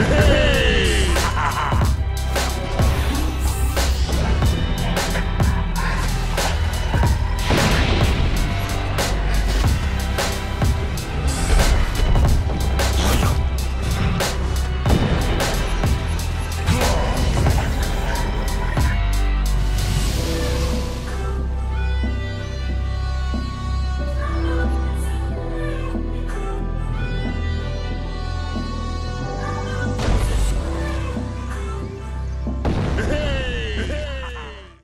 Hey!